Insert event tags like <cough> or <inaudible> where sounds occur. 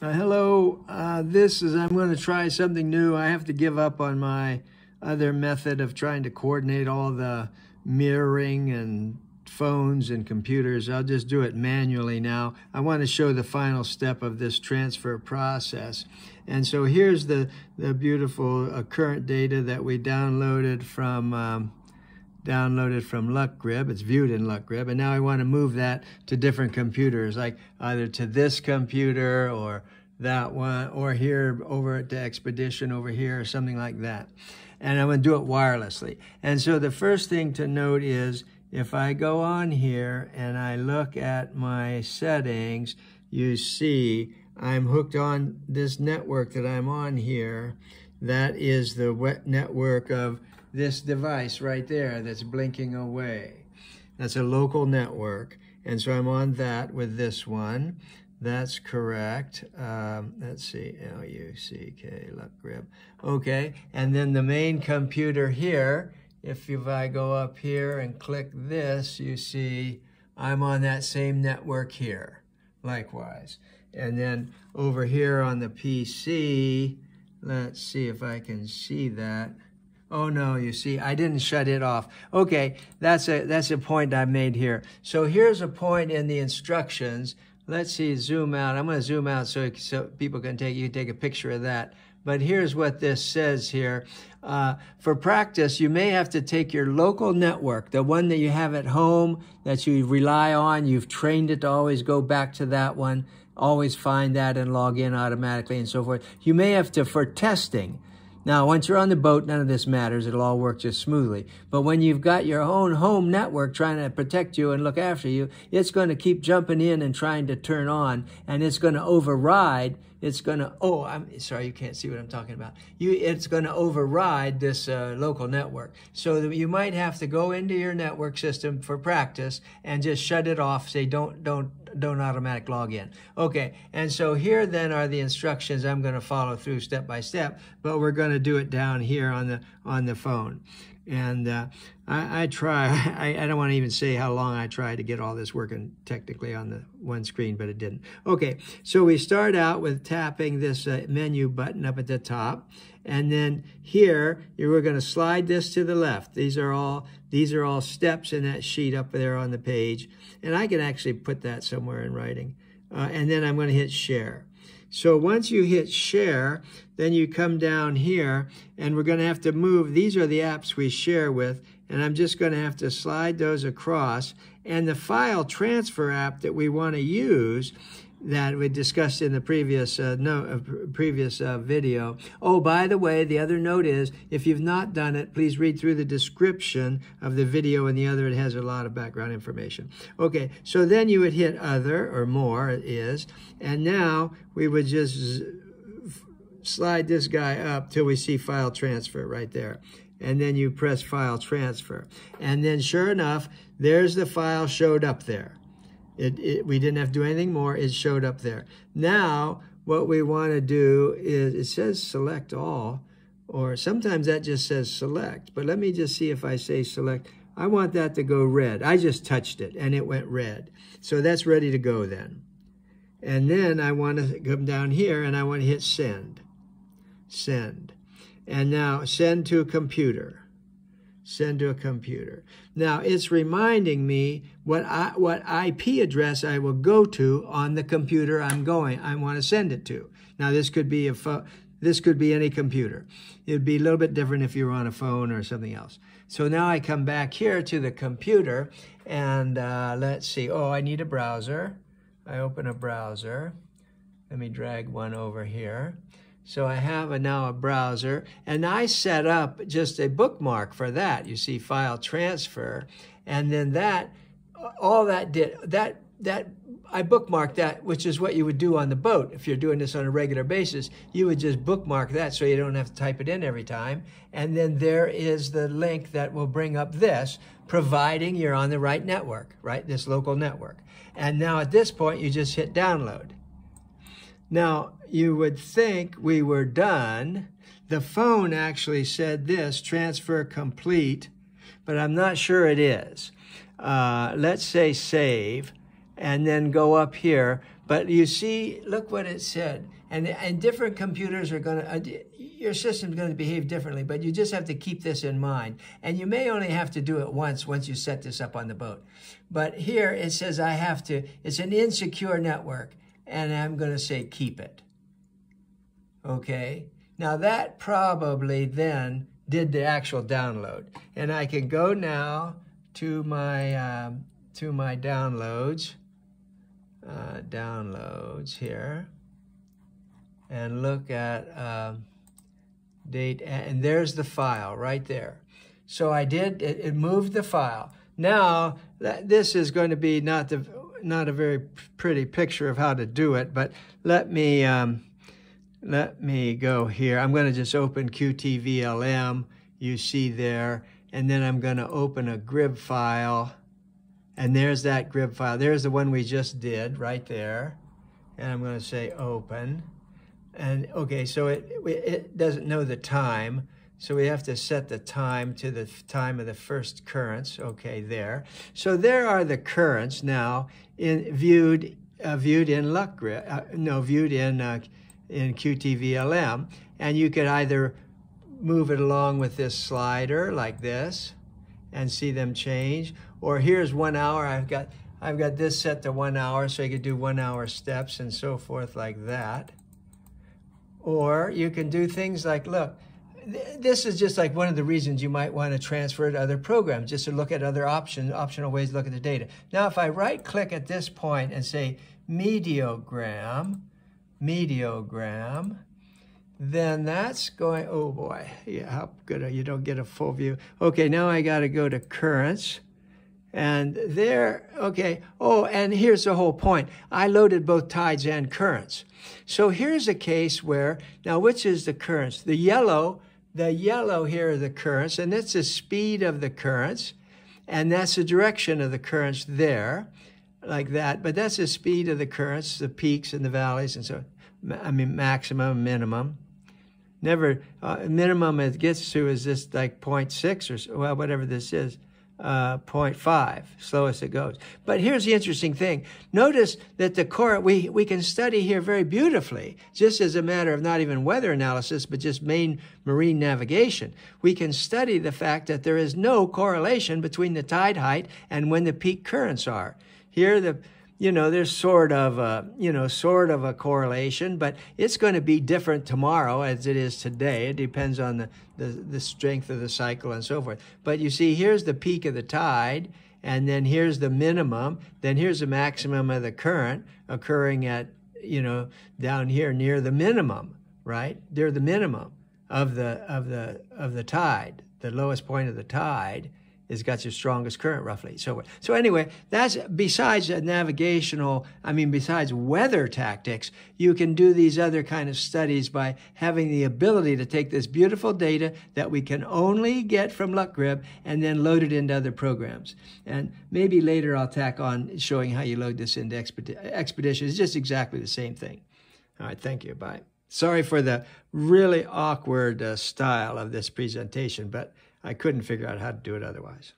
Uh, hello, uh, this is, I'm going to try something new. I have to give up on my other method of trying to coordinate all the mirroring and phones and computers. I'll just do it manually now. I want to show the final step of this transfer process. And so here's the, the beautiful uh, current data that we downloaded from um, downloaded from LuckGrib. It's viewed in LuckGrib. And now I want to move that to different computers, like either to this computer or that one, or here over to Expedition over here, or something like that. And I'm going to do it wirelessly. And so the first thing to note is if I go on here and I look at my settings, you see I'm hooked on this network that I'm on here. That is the network of this device right there that's blinking away. That's a local network. And so I'm on that with this one. That's correct. Um, let's see, L-U-C-K, LuckGrib. Okay, and then the main computer here, if, if I go up here and click this, you see I'm on that same network here, likewise. And then over here on the PC, let's see if I can see that. Oh no, you see, I didn't shut it off. Okay, that's a that's a point I made here. So here's a point in the instructions. Let's see, zoom out. I'm going to zoom out so so people can take you can take a picture of that. But here's what this says here. Uh, for practice, you may have to take your local network, the one that you have at home that you rely on. You've trained it to always go back to that one, always find that and log in automatically and so forth. You may have to, for testing, now, once you're on the boat, none of this matters. It'll all work just smoothly. But when you've got your own home network trying to protect you and look after you, it's going to keep jumping in and trying to turn on, and it's going to override. It's going to, oh, I'm sorry, you can't see what I'm talking about. You, it's going to override this uh, local network. So you might have to go into your network system for practice and just shut it off. Say, don't, don't, don't automatic log in. Okay, and so here then are the instructions I'm going to follow through step by step, but we're going to do it down here on the on the phone. And uh, I, I, try, <laughs> I, I don't want to even say how long I tried to get all this working technically on the one screen, but it didn't. Okay, so we start out with tapping this uh, menu button up at the top. And then here, you're going to slide this to the left. These are all these are all steps in that sheet up there on the page. And I can actually put that somewhere in writing. Uh, and then I'm going to hit share. So once you hit share, then you come down here and we're going to have to move. These are the apps we share with, and I'm just going to have to slide those across. And the file transfer app that we want to use that we discussed in the previous uh, no, uh, previous uh, video. Oh, by the way, the other note is if you've not done it, please read through the description of the video and the other. It has a lot of background information. Okay, so then you would hit other or more is, and now we would just slide this guy up till we see file transfer right there. And then you press file transfer. And then sure enough, there's the file showed up there. It, it, we didn't have to do anything more. It showed up there. Now, what we want to do is, it says select all, or sometimes that just says select. But let me just see if I say select. I want that to go red. I just touched it, and it went red. So that's ready to go then. And then I want to come down here, and I want to hit send. Send. And now send to a computer send to a computer. Now it's reminding me what I, what IP address I will go to on the computer I'm going. I want to send it to. Now this could be a this could be any computer. It'd be a little bit different if you were on a phone or something else. So now I come back here to the computer and uh, let's see. Oh, I need a browser. I open a browser. Let me drag one over here. So I have a, now a browser and I set up just a bookmark for that. You see file transfer. And then that, all that did, that, that, I bookmarked that, which is what you would do on the boat. If you're doing this on a regular basis, you would just bookmark that so you don't have to type it in every time. And then there is the link that will bring up this, providing you're on the right network, right? This local network. And now at this point, you just hit download. Now, you would think we were done. The phone actually said this, transfer complete, but I'm not sure it is. Uh, let's say save, and then go up here. But you see, look what it said. And, and different computers are going to, uh, your system's going to behave differently, but you just have to keep this in mind. And you may only have to do it once, once you set this up on the boat. But here it says I have to, it's an insecure network, and I'm going to say keep it. Okay? Now that probably then did the actual download. And I can go now to my, um, to my downloads, uh, downloads here, and look at um, date, and there's the file right there. So I did, it, it moved the file. Now, that, this is going to be not the not a very pretty picture of how to do it, but let me um, let me go here. I'm going to just open QTVLM, you see there, and then I'm going to open a GRIB file, and there's that GRIB file. There's the one we just did right there, and I'm going to say open. And okay, so it, it doesn't know the time, so we have to set the time to the time of the first currents. Okay, there. So there are the currents now in viewed uh, viewed in LuckGrib. Uh, no, viewed in uh, in QTVLM, and you could either move it along with this slider like this, and see them change. Or here's one hour. I've got I've got this set to one hour, so you could do one hour steps and so forth like that. Or you can do things like, look, this is just like one of the reasons you might want to transfer to other programs, just to look at other options, optional ways to look at the data. Now, if I right click at this point and say meteogram, meteogram, then that's going, oh boy, yeah, how good, you don't get a full view. Okay, now I got to go to currents. And there, okay, oh, and here's the whole point. I loaded both tides and currents. So here's a case where, now which is the currents? The yellow, the yellow here are the currents, and that's the speed of the currents, and that's the direction of the currents there, like that. But that's the speed of the currents, the peaks and the valleys, and so, I mean, maximum, minimum. Never, uh, minimum it gets to is this like 0.6 or, well, whatever this is uh, 0.5, slowest it goes. But here's the interesting thing. Notice that the core, we, we can study here very beautifully, just as a matter of not even weather analysis, but just main marine navigation. We can study the fact that there is no correlation between the tide height and when the peak currents are. Here, the you know, there's sort of a, you know, sort of a correlation, but it's going to be different tomorrow as it is today. It depends on the, the, the strength of the cycle and so forth. But you see, here's the peak of the tide, and then here's the minimum, then here's the maximum of the current occurring at, you know, down here near the minimum, right? Near the minimum of the, of the, of the tide, the lowest point of the tide has got your strongest current roughly. So, so anyway, that's besides navigational, I mean, besides weather tactics, you can do these other kind of studies by having the ability to take this beautiful data that we can only get from LuckGrib and then load it into other programs. And maybe later I'll tack on showing how you load this into Expedition. It's just exactly the same thing. All right, thank you. Bye. Sorry for the really awkward uh, style of this presentation, but I couldn't figure out how to do it otherwise.